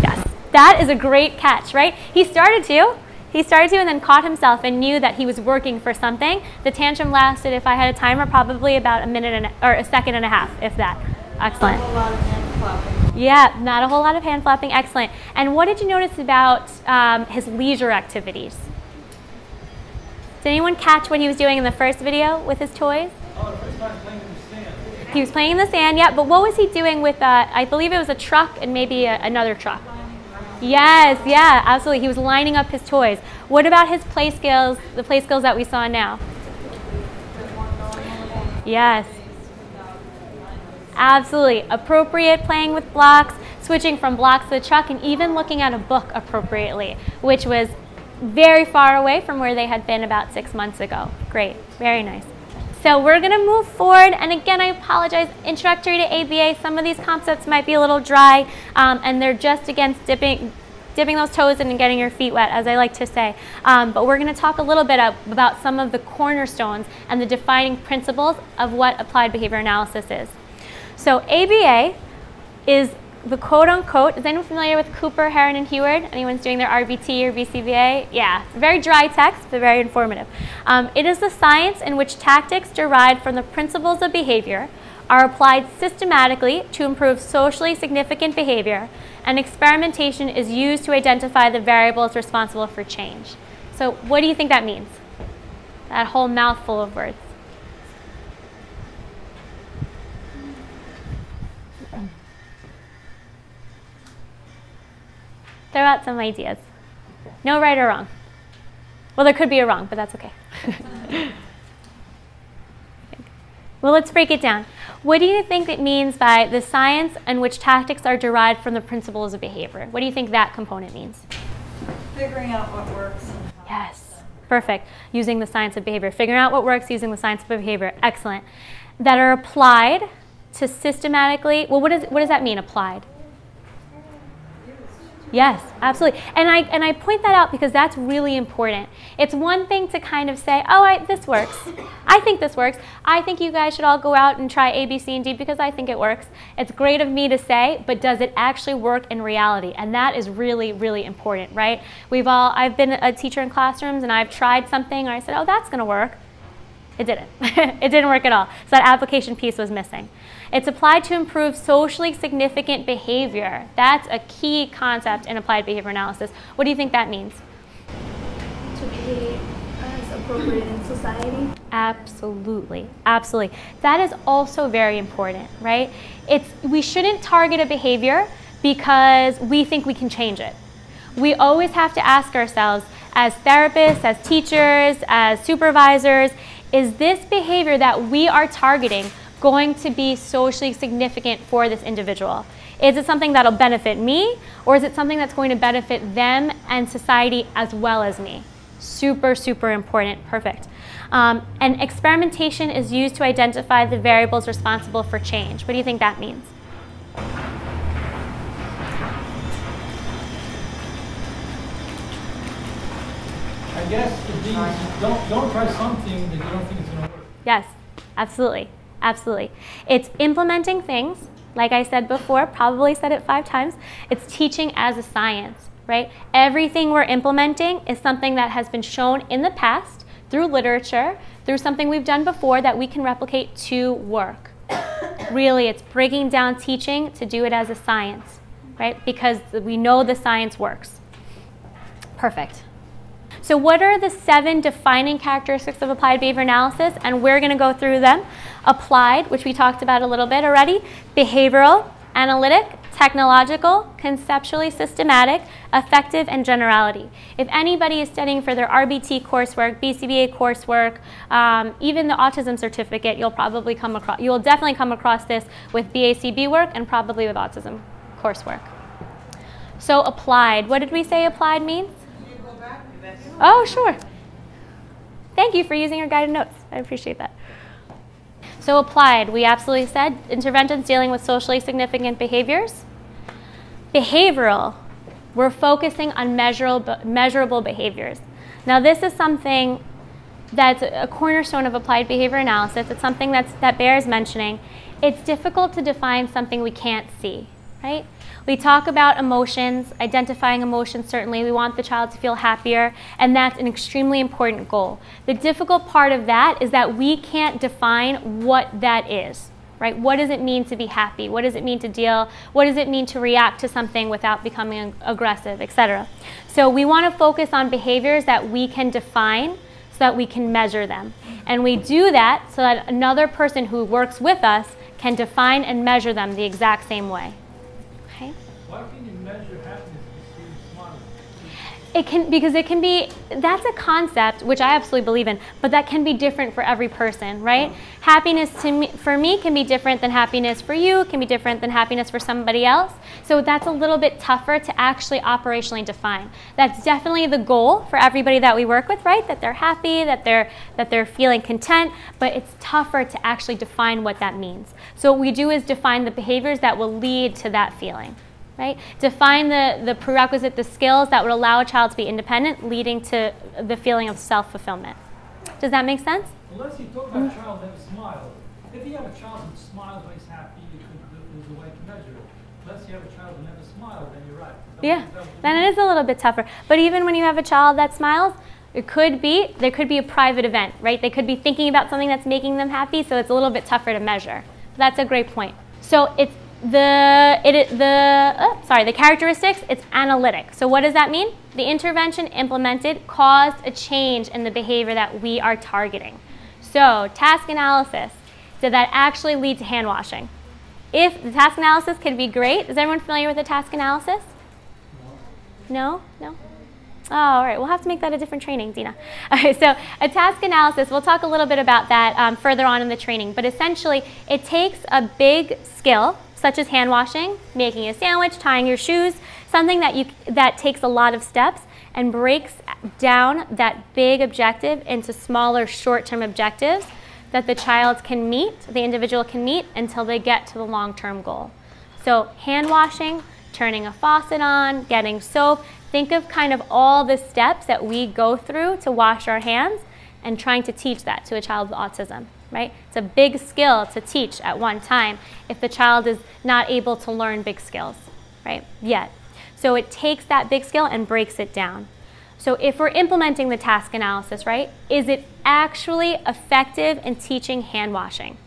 Yes. That is a great catch, right? He started to. He started to and then caught himself and knew that he was working for something. The tantrum lasted, if I had a timer, probably about a minute and, or a second and a half, if that. Excellent. A. Yeah, not a whole lot of hand flapping. Excellent. And what did you notice about um, his leisure activities? Did anyone catch what he was doing in the first video with his toys? Oh, playing in the sand. He was playing in the sand, yeah, but what was he doing with, uh, I believe it was a truck and maybe a, another truck? Yes, yeah, absolutely. He was lining up his toys. What about his play skills, the play skills that we saw now? Yes. Absolutely. Appropriate playing with blocks, switching from blocks to the truck, and even looking at a book appropriately, which was very far away from where they had been about six months ago. Great. Very nice. So we're going to move forward. And again, I apologize. Introductory to ABA, some of these concepts might be a little dry, um, and they're just against dipping, dipping those toes in and getting your feet wet, as I like to say. Um, but we're going to talk a little bit about some of the cornerstones and the defining principles of what applied behavior analysis is. So ABA is the quote unquote, is anyone familiar with Cooper, Heron, and Heward? Anyone's doing their RBT or BCBA? Yeah, very dry text, but very informative. Um, it is the science in which tactics derived from the principles of behavior are applied systematically to improve socially significant behavior, and experimentation is used to identify the variables responsible for change. So what do you think that means? That whole mouthful of words. Throw out some ideas. No right or wrong. Well, there could be a wrong, but that's okay. Well, let's break it down. What do you think it means by the science in which tactics are derived from the principles of behavior? What do you think that component means? Figuring out what works. Yes, perfect. Using the science of behavior. Figuring out what works using the science of behavior. Excellent. That are applied to systematically, well, what, is, what does that mean, applied? Yes, absolutely. And I, and I point that out because that's really important. It's one thing to kind of say, oh, I, this works. I think this works. I think you guys should all go out and try A, B, C, and D because I think it works. It's great of me to say, but does it actually work in reality? And that is really, really important, right? We've all, I've been a teacher in classrooms and I've tried something or I said, oh, that's going to work. It didn't. it didn't work at all. So that application piece was missing. It's applied to improve socially significant behavior. That's a key concept in applied behavior analysis. What do you think that means? To behave as appropriate in society. Absolutely, absolutely. That is also very important, right? It's, we shouldn't target a behavior because we think we can change it. We always have to ask ourselves, as therapists, as teachers, as supervisors, is this behavior that we are targeting going to be socially significant for this individual? Is it something that'll benefit me, or is it something that's going to benefit them and society as well as me? Super, super important. Perfect. Um, and experimentation is used to identify the variables responsible for change. What do you think that means? Guess it means don't, don't try something that you don't think is going to work. Yes, absolutely. Absolutely. It's implementing things, like I said before, probably said it five times. It's teaching as a science, right? Everything we're implementing is something that has been shown in the past through literature, through something we've done before that we can replicate to work. really, it's breaking down teaching to do it as a science, right? Because we know the science works. Perfect. So what are the seven defining characteristics of applied behavior analysis? And we're going to go through them. Applied, which we talked about a little bit already, behavioral, analytic, technological, conceptually systematic, effective, and generality. If anybody is studying for their RBT coursework, BCBA coursework, um, even the autism certificate, you'll probably come across, you'll definitely come across this with BACB work and probably with autism coursework. So applied, what did we say applied means? Oh, sure. Thank you for using your guided notes. I appreciate that. So applied, we absolutely said interventions dealing with socially significant behaviors. Behavioral, we're focusing on measurable, measurable behaviors. Now this is something that's a cornerstone of applied behavior analysis. It's something that's, that bears mentioning. It's difficult to define something we can't see, right? We talk about emotions, identifying emotions certainly. We want the child to feel happier, and that's an extremely important goal. The difficult part of that is that we can't define what that is. Right? What does it mean to be happy? What does it mean to deal? What does it mean to react to something without becoming aggressive, etc.? So we want to focus on behaviors that we can define so that we can measure them. And we do that so that another person who works with us can define and measure them the exact same way. It can because it can be that's a concept which I absolutely believe in, but that can be different for every person, right? Happiness to me for me can be different than happiness for you, can be different than happiness for somebody else. So that's a little bit tougher to actually operationally define. That's definitely the goal for everybody that we work with, right? That they're happy, that they're that they're feeling content, but it's tougher to actually define what that means. So what we do is define the behaviors that will lead to that feeling right? Define the, the prerequisite, the skills that would allow a child to be independent, leading to the feeling of self-fulfillment. Does that make sense? Unless you talk about a child that smiles. If you have a child who smiles when he's happy, you could, there's a way to measure it. Unless you have a child who never smiles, then you're right. Yeah, then it is a little bit tougher. But even when you have a child that smiles, it could be, there could be a private event, right? They could be thinking about something that's making them happy, so it's a little bit tougher to measure. That's a great point. So it's the, it, the, oh, sorry, the characteristics, it's analytic. So what does that mean? The intervention implemented caused a change in the behavior that we are targeting. So task analysis, did that actually lead to hand washing? If the task analysis could be great, is everyone familiar with the task analysis? No? No? Oh, all right. We'll have to make that a different training, Dina. Okay, so a task analysis, we'll talk a little bit about that um, further on in the training, but essentially it takes a big skill, such as hand washing, making a sandwich, tying your shoes, something that, you, that takes a lot of steps and breaks down that big objective into smaller short-term objectives that the child can meet, the individual can meet until they get to the long-term goal. So hand washing, turning a faucet on, getting soap, think of kind of all the steps that we go through to wash our hands and trying to teach that to a child with autism, right? It's a big skill to teach at one time if the child is not able to learn big skills, right, yet. So it takes that big skill and breaks it down. So if we're implementing the task analysis, right, is it actually effective in teaching hand washing?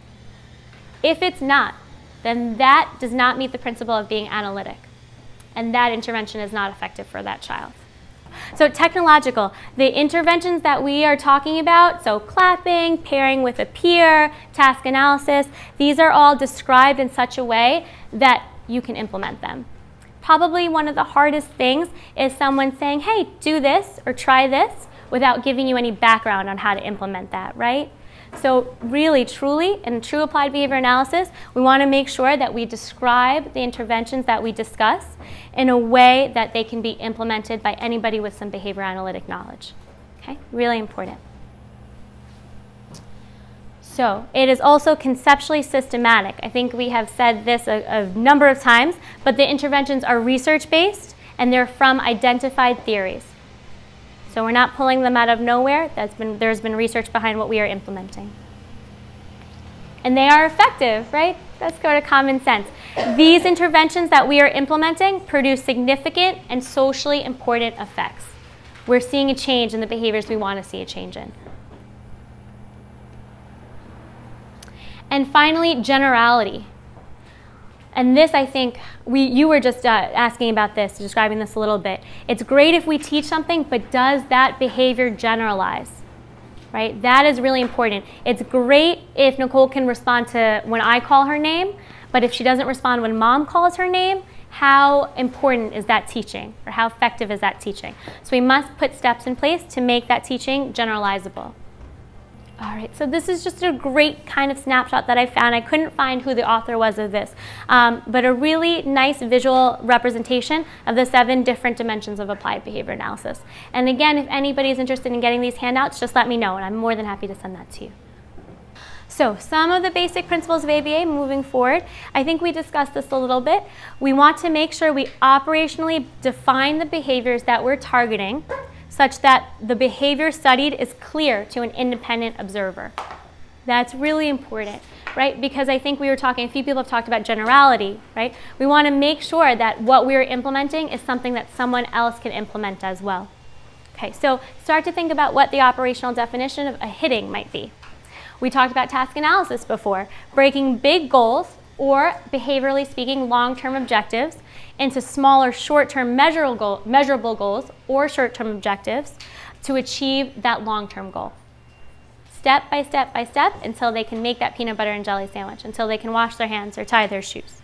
If it's not, then that does not meet the principle of being analytic. And that intervention is not effective for that child. So technological, the interventions that we are talking about, so clapping, pairing with a peer, task analysis, these are all described in such a way that you can implement them. Probably one of the hardest things is someone saying, hey, do this or try this without giving you any background on how to implement that, right? So really, truly, in true applied behavior analysis, we want to make sure that we describe the interventions that we discuss in a way that they can be implemented by anybody with some behavior analytic knowledge. Okay, really important. So it is also conceptually systematic. I think we have said this a, a number of times, but the interventions are research-based and they're from identified theories. So we're not pulling them out of nowhere. Been, there's been research behind what we are implementing. And they are effective, right? Let's go to common sense. These interventions that we are implementing produce significant and socially important effects. We're seeing a change in the behaviors we want to see a change in. And finally, generality. And this, I think, we, you were just uh, asking about this, describing this a little bit. It's great if we teach something, but does that behavior generalize? Right? That is really important. It's great if Nicole can respond to when I call her name, but if she doesn't respond when mom calls her name, how important is that teaching or how effective is that teaching? So we must put steps in place to make that teaching generalizable. All right, so this is just a great kind of snapshot that I found. I couldn't find who the author was of this, um, but a really nice visual representation of the seven different dimensions of applied behavior analysis. And again, if anybody is interested in getting these handouts, just let me know, and I'm more than happy to send that to you. So some of the basic principles of ABA moving forward, I think we discussed this a little bit. We want to make sure we operationally define the behaviors that we're targeting such that the behavior studied is clear to an independent observer. That's really important, right? Because I think we were talking, a few people have talked about generality, right? We want to make sure that what we're implementing is something that someone else can implement as well. Okay, so start to think about what the operational definition of a hitting might be. We talked about task analysis before, breaking big goals or behaviorally speaking, long-term objectives into smaller short-term measurable, goal, measurable goals or short-term objectives to achieve that long-term goal. Step by step by step until they can make that peanut butter and jelly sandwich, until they can wash their hands or tie their shoes.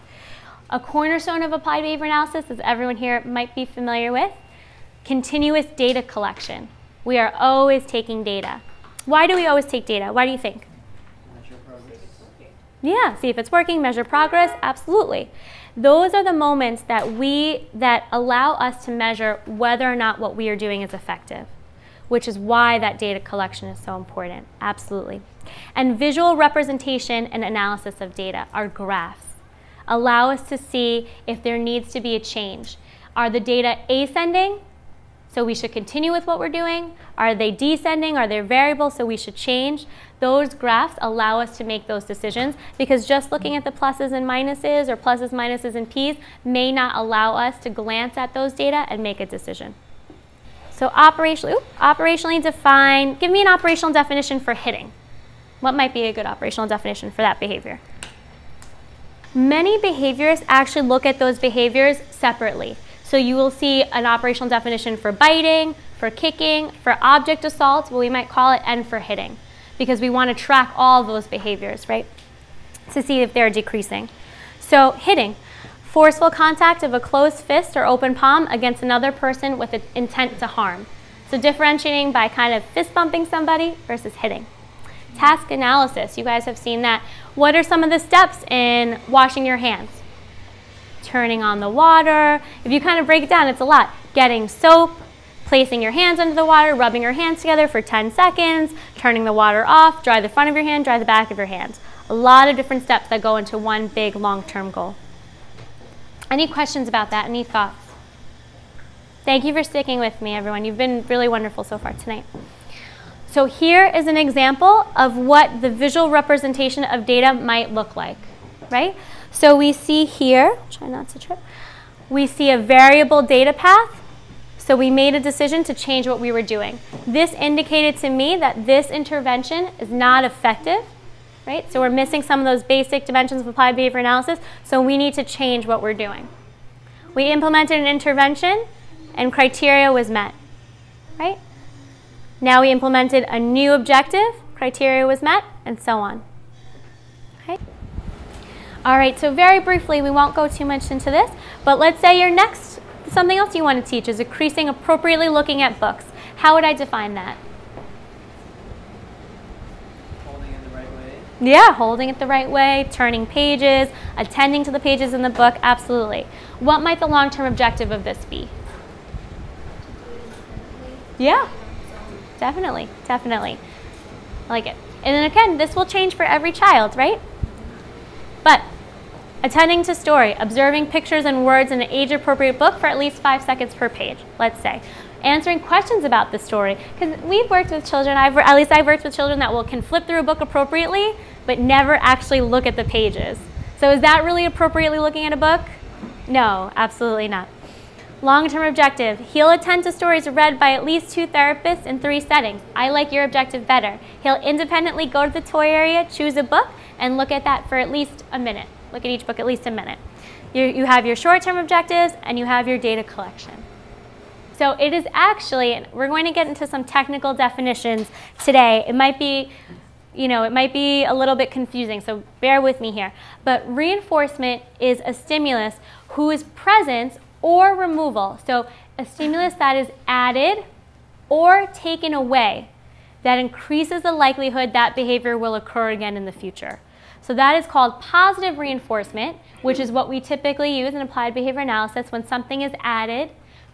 A cornerstone of applied behavior analysis, as everyone here might be familiar with, continuous data collection. We are always taking data. Why do we always take data? Why do you think? Yeah, see if it's working, measure progress, absolutely. Those are the moments that we that allow us to measure whether or not what we are doing is effective, which is why that data collection is so important. Absolutely. And visual representation and analysis of data, our graphs, allow us to see if there needs to be a change. Are the data ascending so we should continue with what we're doing? Are they descending? Are they variable, so we should change? Those graphs allow us to make those decisions because just looking at the pluses and minuses or pluses, minuses, and p's may not allow us to glance at those data and make a decision. So operationally, operationally define, give me an operational definition for hitting. What might be a good operational definition for that behavior? Many behaviors actually look at those behaviors separately. So you will see an operational definition for biting, for kicking, for object assault, what we might call it, and for hitting, because we want to track all those behaviors, right, to see if they're decreasing. So hitting. Forceful contact of a closed fist or open palm against another person with an intent to harm. So differentiating by kind of fist bumping somebody versus hitting. Task analysis, you guys have seen that. What are some of the steps in washing your hands? Turning on the water. If you kind of break it down, it's a lot. Getting soap, placing your hands under the water, rubbing your hands together for 10 seconds, turning the water off, dry the front of your hand, dry the back of your hands. A lot of different steps that go into one big long-term goal. Any questions about that? Any thoughts? Thank you for sticking with me, everyone. You've been really wonderful so far tonight. So here is an example of what the visual representation of data might look like, right? So we see here, try not to trip, we see a variable data path. So we made a decision to change what we were doing. This indicated to me that this intervention is not effective, right? So we're missing some of those basic dimensions of applied behavior analysis, so we need to change what we're doing. We implemented an intervention and criteria was met, right? Now we implemented a new objective, criteria was met, and so on. Okay? All right, so very briefly, we won't go too much into this, but let's say your next, something else you want to teach is increasing appropriately looking at books. How would I define that? Holding it the right way. Yeah, holding it the right way, turning pages, attending to the pages in the book, absolutely. What might the long-term objective of this be? Yeah, definitely, definitely. I like it. And then again, this will change for every child, right? But attending to story, observing pictures and words in an age-appropriate book for at least five seconds per page, let's say. Answering questions about the story, because we've worked with children, I've, at least I've worked with children that will can flip through a book appropriately, but never actually look at the pages. So is that really appropriately looking at a book? No, absolutely not. Long-term objective, he'll attend to stories read by at least two therapists in three settings. I like your objective better. He'll independently go to the toy area, choose a book, and look at that for at least a minute. Look at each book at least a minute. You, you have your short-term objectives and you have your data collection. So it is actually, we're going to get into some technical definitions today. It might be, you know, it might be a little bit confusing, so bear with me here. But reinforcement is a stimulus whose presence or removal, so a stimulus that is added or taken away, that increases the likelihood that behavior will occur again in the future. So that is called positive reinforcement, which is what we typically use in applied behavior analysis when something is added,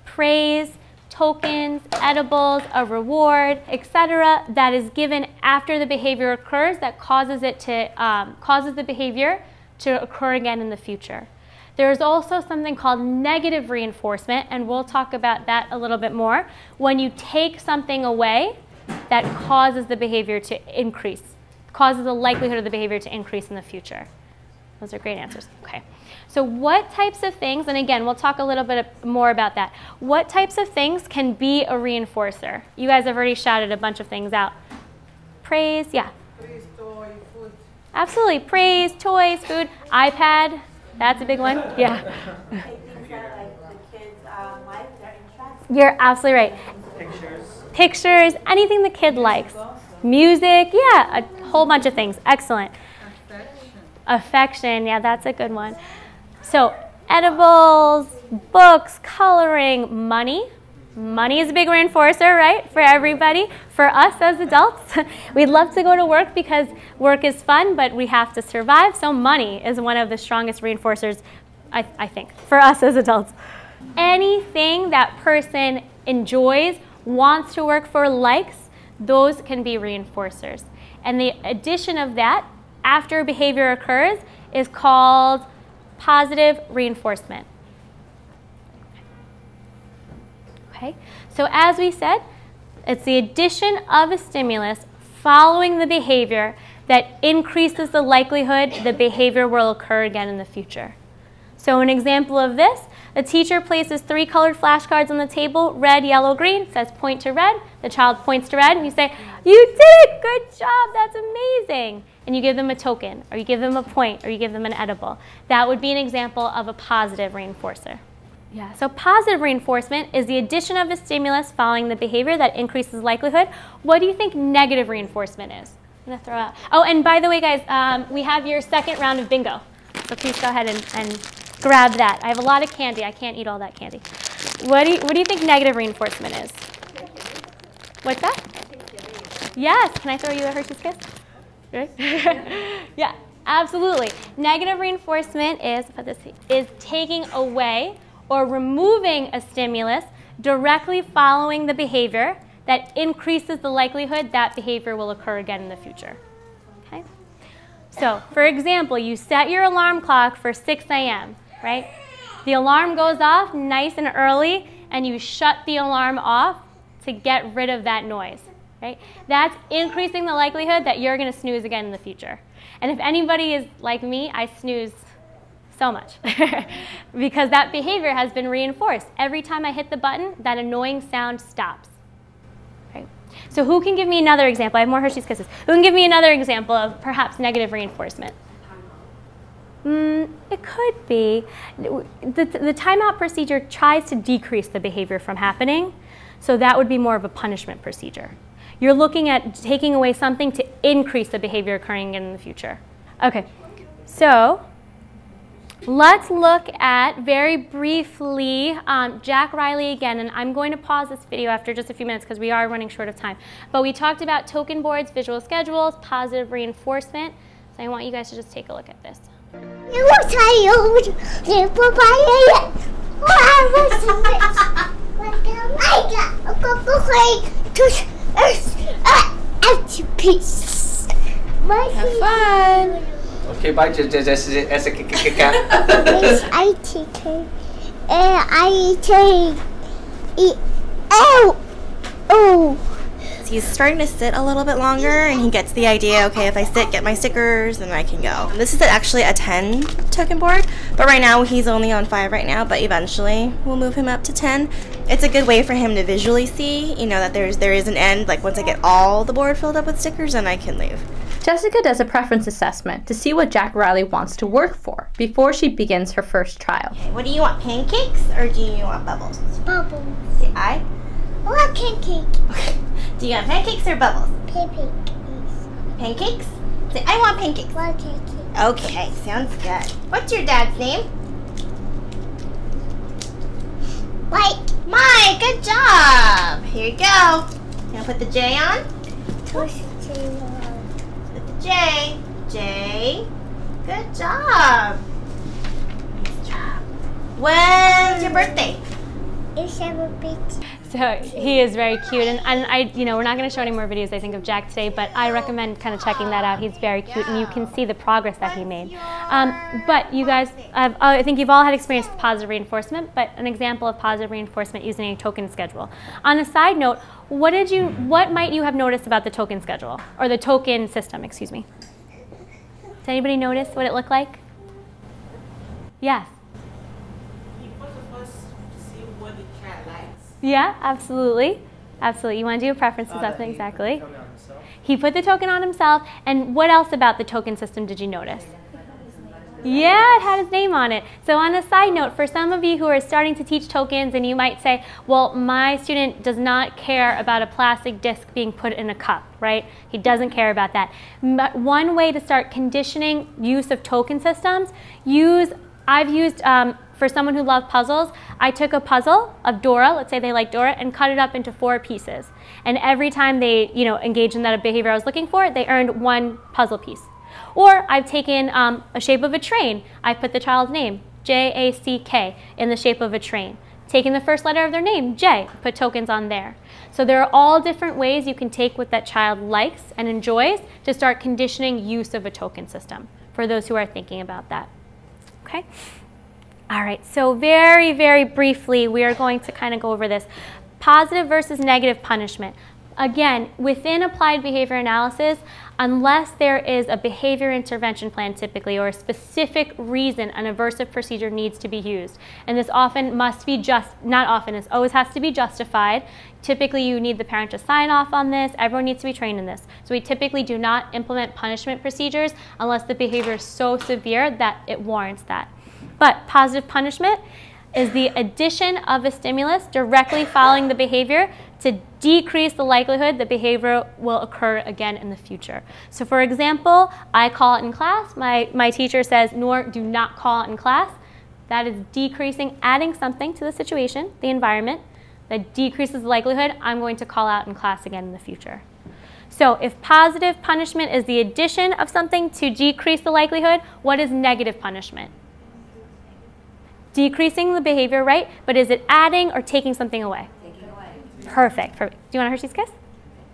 praise, tokens, edibles, a reward, etc., that is given after the behavior occurs that causes it to um, causes the behavior to occur again in the future. There is also something called negative reinforcement, and we'll talk about that a little bit more. When you take something away that causes the behavior to increase, causes the likelihood of the behavior to increase in the future. Those are great answers. Okay. So what types of things, and again, we'll talk a little bit more about that. What types of things can be a reinforcer? You guys have already shouted a bunch of things out. Praise, yeah. Praise, toy, food. Absolutely. Praise, toys, food, iPad. That's a big one. Yeah. Uh, You're absolutely right. Pictures. Pictures, anything the kid likes. Music, yeah, whole bunch of things. Excellent. Affection, yeah, that's a good one. So, edibles, books, coloring, money. Money is a big reinforcer, right, for everybody. For us as adults, we'd love to go to work because work is fun, but we have to survive. So, money is one of the strongest reinforcers, I, I think, for us as adults. Anything that person enjoys, wants to work for, likes, those can be reinforcers. And the addition of that after behavior occurs is called positive reinforcement. Okay, so as we said, it's the addition of a stimulus following the behavior that increases the likelihood the behavior will occur again in the future. So an example of this, the teacher places three colored flashcards on the table, red, yellow, green, says point to red. The child points to red and you say, you did it, good job, that's amazing. And you give them a token, or you give them a point, or you give them an edible. That would be an example of a positive reinforcer. Yeah, so positive reinforcement is the addition of a stimulus following the behavior that increases likelihood. What do you think negative reinforcement is? I'm gonna throw out. Oh, and by the way, guys, um, we have your second round of bingo. So please go ahead and, and grab that. I have a lot of candy. I can't eat all that candy. What do you, what do you think negative reinforcement is? What's that? Yes. Can I throw you a Hershey's Kiss? Right? yeah, absolutely. Negative reinforcement is, is taking away or removing a stimulus directly following the behavior that increases the likelihood that behavior will occur again in the future. Okay? So, for example, you set your alarm clock for 6 a.m., right? The alarm goes off nice and early, and you shut the alarm off to get rid of that noise, right? That's increasing the likelihood that you're going to snooze again in the future. And if anybody is like me, I snooze so much because that behavior has been reinforced. Every time I hit the button, that annoying sound stops. Right? So who can give me another example? I have more Hershey's Kisses. Who can give me another example of perhaps negative reinforcement? Mm, it could be. The, the timeout procedure tries to decrease the behavior from happening, so that would be more of a punishment procedure. You're looking at taking away something to increase the behavior occurring in the future. Okay, so Let's look at very briefly um, Jack Riley again, and I'm going to pause this video after just a few minutes because we are running short of time. But we talked about token boards, visual schedules, positive reinforcement. So I want you guys to just take a look at this. Have fun. Okay, bye. Just, just, just, just, I take it. And I take it. Oh! Oh! He's starting to sit a little bit longer and he gets the idea, okay, if I sit, get my stickers, then I can go. This is actually a 10 token board, but right now he's only on 5 right now, but eventually we'll move him up to 10. It's a good way for him to visually see, you know, that there's there is an end, like once I get all the board filled up with stickers, then I can leave. Jessica does a preference assessment to see what Jack Riley wants to work for before she begins her first trial. Okay, what do you want, pancakes or do you want bubbles? Bubbles. Say I. I want pancake. Okay. Do you want pancakes or bubbles? Pancakes. Pancakes? Say I want pancakes. Want pancakes. Okay, sounds good. What's your dad's name? Mike. Mike, good job. Here you go. Gonna put the J on? Push J on. Put the J. J. Good job. Nice job. When's your birthday? It's a bit. So he is very cute, and, and I, you know, we're not going to show any more videos, I think, of Jack today, but I recommend kind of checking that out. He's very cute, and you can see the progress that he made. Um, but you guys, I've, I think you've all had experience with positive reinforcement, but an example of positive reinforcement using a token schedule. On a side note, what did you, what might you have noticed about the token schedule or the token system? Excuse me. Did anybody notice what it looked like? Yes. Yeah, absolutely. Absolutely. You want to do a preference assessment? Exactly. He put the token on himself. And what else about the token system did you notice? Yeah, it had his name on it. So on a side note, for some of you who are starting to teach tokens and you might say, well, my student does not care about a plastic disc being put in a cup, right? He doesn't care about that. But one way to start conditioning use of token systems, use, I've used um, for someone who loved puzzles, I took a puzzle of Dora, let's say they like Dora, and cut it up into four pieces. And every time they, you know, engaged in that behavior I was looking for, they earned one puzzle piece. Or I've taken um, a shape of a train. I've put the child's name, J-A-C-K, in the shape of a train. Taking the first letter of their name, J, put tokens on there. So there are all different ways you can take what that child likes and enjoys to start conditioning use of a token system for those who are thinking about that. Okay? All right, so very, very briefly, we are going to kind of go over this. Positive versus negative punishment. Again, within applied behavior analysis, unless there is a behavior intervention plan typically or a specific reason an aversive procedure needs to be used. And this often must be just, not often, it always has to be justified. Typically you need the parent to sign off on this. Everyone needs to be trained in this. So we typically do not implement punishment procedures unless the behavior is so severe that it warrants that. But positive punishment is the addition of a stimulus directly following the behavior to decrease the likelihood that behavior will occur again in the future. So for example, I call it in class, my, my teacher says, Noor, do not call it in class. That is decreasing, adding something to the situation, the environment, that decreases the likelihood I'm going to call out in class again in the future. So if positive punishment is the addition of something to decrease the likelihood, what is negative punishment? Decreasing the behavior, right? But is it adding or taking something away? Taking away. Perfect. Perfect. Do you want a Hershey's kiss?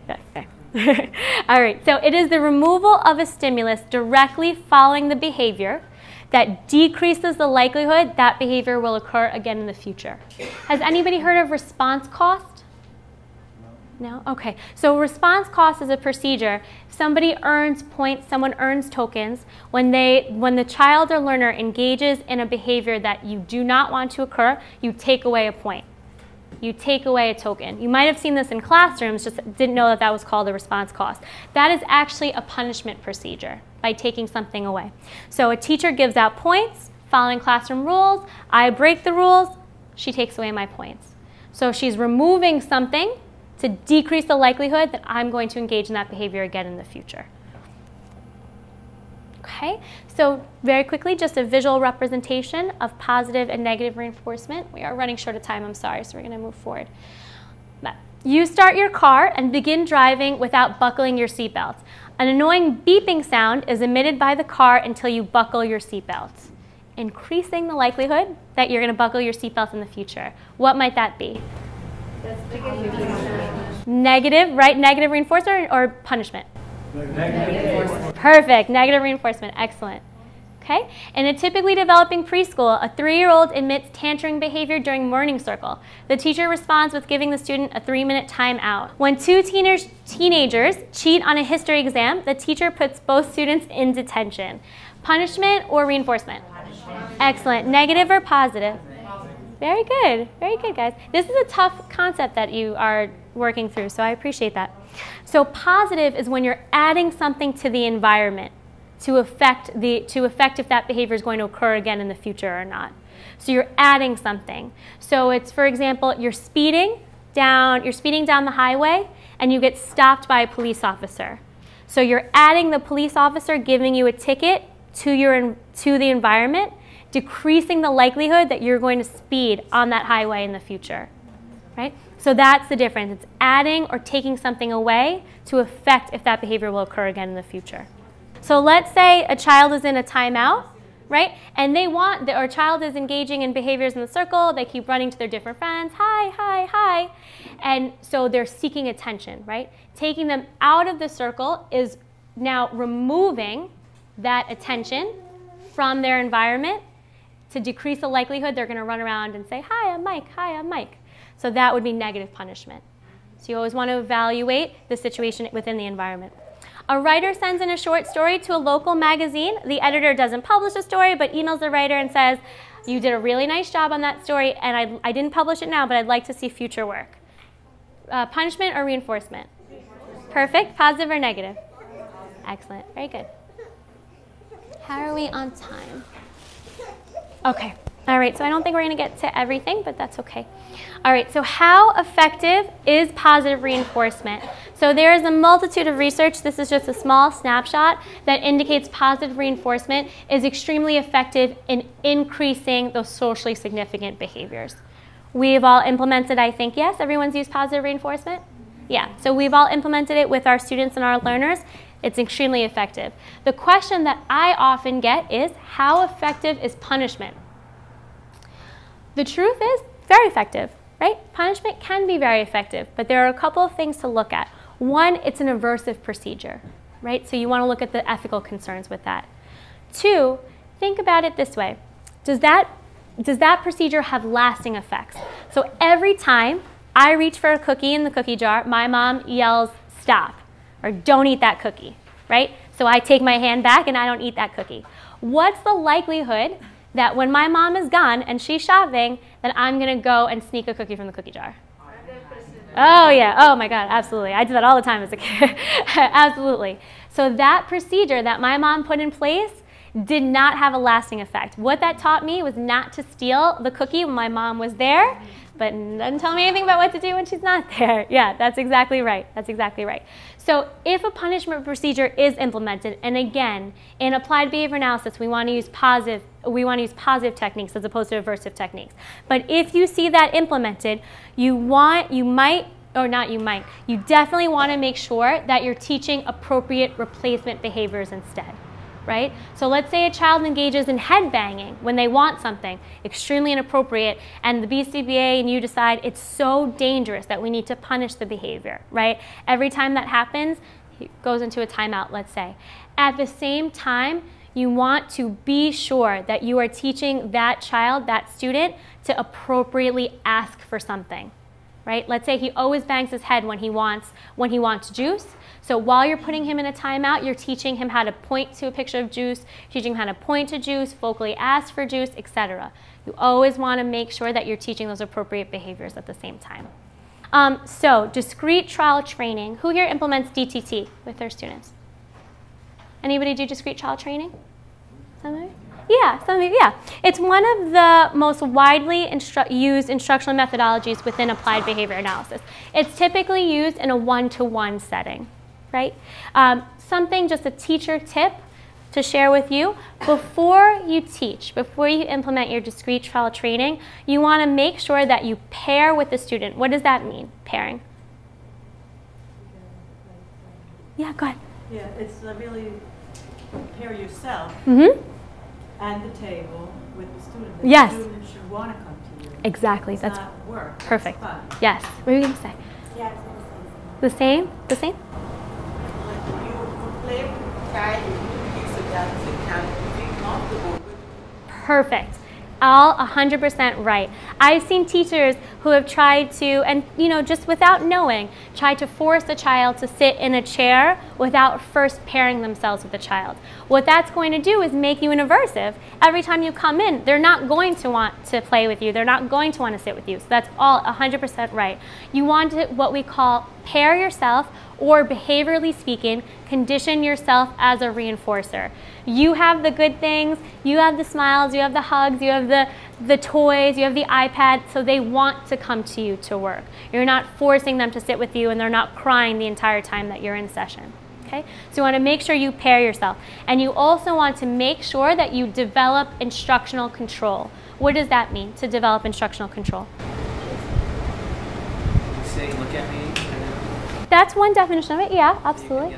Okay. All right. So it is the removal of a stimulus directly following the behavior that decreases the likelihood that behavior will occur again in the future. Has anybody heard of response cost? No? Okay. So response cost is a procedure. Somebody earns points, someone earns tokens when they when the child or learner engages in a behavior that you do not want to occur, you take away a point. You take away a token. You might have seen this in classrooms, just didn't know that that was called a response cost. That is actually a punishment procedure by taking something away. So a teacher gives out points following classroom rules. I break the rules, she takes away my points. So she's removing something to decrease the likelihood that I'm going to engage in that behavior again in the future. Okay, so very quickly, just a visual representation of positive and negative reinforcement. We are running short of time, I'm sorry, so we're going to move forward. But you start your car and begin driving without buckling your seatbelt. An annoying beeping sound is emitted by the car until you buckle your seatbelt, increasing the likelihood that you're going to buckle your seatbelt in the future. What might that be? Negative, right? Negative reinforcement or punishment? Negative. Perfect. Negative reinforcement. Excellent. Okay? In a typically developing preschool, a three-year-old admits tantrum behavior during morning circle. The teacher responds with giving the student a three-minute timeout. When two teeners, teenagers cheat on a history exam, the teacher puts both students in detention. Punishment or reinforcement? Punishment. Excellent. Negative or positive? Very good. Very good, guys. This is a tough concept that you are working through, so I appreciate that. So positive is when you're adding something to the environment to affect, the, to affect if that behavior is going to occur again in the future or not. So you're adding something. So it's, for example, you're speeding down, you're speeding down the highway and you get stopped by a police officer. So you're adding the police officer giving you a ticket to, your, to the environment decreasing the likelihood that you're going to speed on that highway in the future, right? So that's the difference. It's adding or taking something away to affect if that behavior will occur again in the future. So let's say a child is in a timeout, right? And they want, the, or a child is engaging in behaviors in the circle. They keep running to their different friends, hi, hi, hi. And so they're seeking attention, right? Taking them out of the circle is now removing that attention from their environment to decrease the likelihood they're going to run around and say, hi, I'm Mike, hi, I'm Mike. So that would be negative punishment. So you always want to evaluate the situation within the environment. A writer sends in a short story to a local magazine. The editor doesn't publish the story, but emails the writer and says, you did a really nice job on that story, and I, I didn't publish it now, but I'd like to see future work. Uh, punishment or reinforcement? Perfect. Positive or negative? Excellent. Very good. How are we on time? Okay. All right, so I don't think we're going to get to everything, but that's okay. All right, so how effective is positive reinforcement? So there is a multitude of research, this is just a small snapshot, that indicates positive reinforcement is extremely effective in increasing those socially significant behaviors. We've all implemented, I think, yes, everyone's used positive reinforcement? Yeah, so we've all implemented it with our students and our learners. It's extremely effective. The question that I often get is, how effective is punishment? The truth is, very effective, right? Punishment can be very effective, but there are a couple of things to look at. One, it's an aversive procedure, right? So you want to look at the ethical concerns with that. Two, think about it this way. Does that, does that procedure have lasting effects? So every time I reach for a cookie in the cookie jar, my mom yells, stop or don't eat that cookie, right? So I take my hand back and I don't eat that cookie. What's the likelihood that when my mom is gone and she's shopping, that I'm gonna go and sneak a cookie from the cookie jar? Oh yeah, oh my God, absolutely. I did that all the time as a kid, absolutely. So that procedure that my mom put in place did not have a lasting effect. What that taught me was not to steal the cookie when my mom was there but doesn't tell me anything about what to do when she's not there. Yeah, that's exactly right. That's exactly right. So if a punishment procedure is implemented, and again, in applied behavior analysis, we want to use positive, we want to use positive techniques as opposed to aversive techniques. But if you see that implemented, you want, you might, or not you might, you definitely want to make sure that you're teaching appropriate replacement behaviors instead. Right? So let's say a child engages in head banging when they want something, extremely inappropriate, and the BCBA and you decide it's so dangerous that we need to punish the behavior, right? Every time that happens, he goes into a timeout, let's say. At the same time, you want to be sure that you are teaching that child, that student, to appropriately ask for something. Right? Let's say he always bangs his head when he wants when he wants juice. So while you're putting him in a timeout, you're teaching him how to point to a picture of juice, teaching him how to point to juice, vocally ask for juice, etc. You always want to make sure that you're teaching those appropriate behaviors at the same time. Um, so discrete trial training. Who here implements DTT with their students? Anybody do discrete trial training? Somebody? Yeah, somebody, yeah. It's one of the most widely instru used instructional methodologies within applied behavior analysis. It's typically used in a one-to-one -one setting, right? Um, something, just a teacher tip to share with you. Before you teach, before you implement your discrete trial training, you want to make sure that you pair with the student. What does that mean, pairing? Yeah, go ahead. Yeah, it's really pair yourself mm -hmm. and the table with the student. The yes. student should want to come to you. Exactly. It's That's not work. perfect. It's fun. Yes. What were you going to say? Yeah, the same. The same? Perfect all 100% right. I've seen teachers who have tried to, and you know, just without knowing, try to force a child to sit in a chair without first pairing themselves with the child. What that's going to do is make you an aversive. Every time you come in, they're not going to want to play with you. They're not going to want to sit with you. So that's all 100% right. You want to, what we call pair yourself or behaviorally speaking, condition yourself as a reinforcer. You have the good things, you have the smiles, you have the hugs, you have the, the toys, you have the iPad, so they want to come to you to work. You're not forcing them to sit with you and they're not crying the entire time that you're in session. Okay? So you want to make sure you pair yourself. And you also want to make sure that you develop instructional control. What does that mean, to develop instructional control? Say, look at me. That's one definition of it, yeah, absolutely.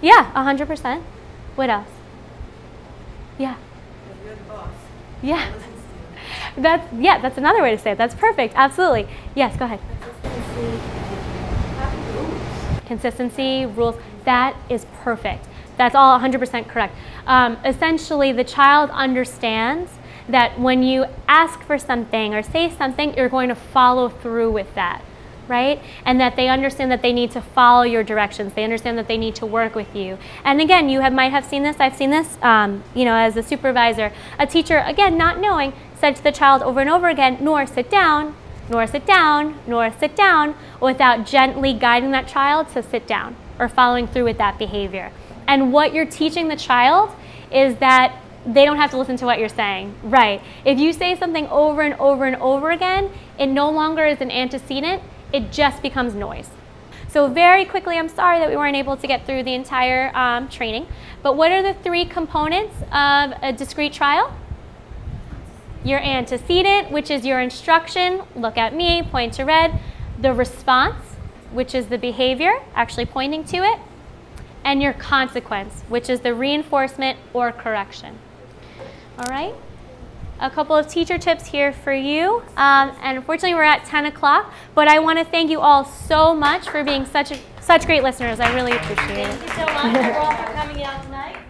Yeah, 100%. What else? Yeah. Yeah. That's, yeah, that's another way to say it. That's perfect, absolutely. Yes, go ahead. Consistency, rules, that is perfect. That's all 100% correct. Um, essentially, the child understands that when you ask for something or say something, you're going to follow through with that right? And that they understand that they need to follow your directions. They understand that they need to work with you. And again, you have, might have seen this, I've seen this, um, you know, as a supervisor. A teacher, again, not knowing, said to the child over and over again, nor sit down, nor sit down, nor sit down, without gently guiding that child to sit down or following through with that behavior. And what you're teaching the child is that they don't have to listen to what you're saying. Right. If you say something over and over and over again, it no longer is an antecedent, it just becomes noise. So very quickly, I'm sorry that we weren't able to get through the entire um, training, but what are the three components of a discrete trial? Your antecedent, which is your instruction, look at me, point to red. The response, which is the behavior, actually pointing to it. And your consequence, which is the reinforcement or correction. All right? A couple of teacher tips here for you. Um, and unfortunately, we're at 10 o'clock, but I want to thank you all so much for being such a, such great listeners. I really appreciate it. Thank you so much, for coming out tonight.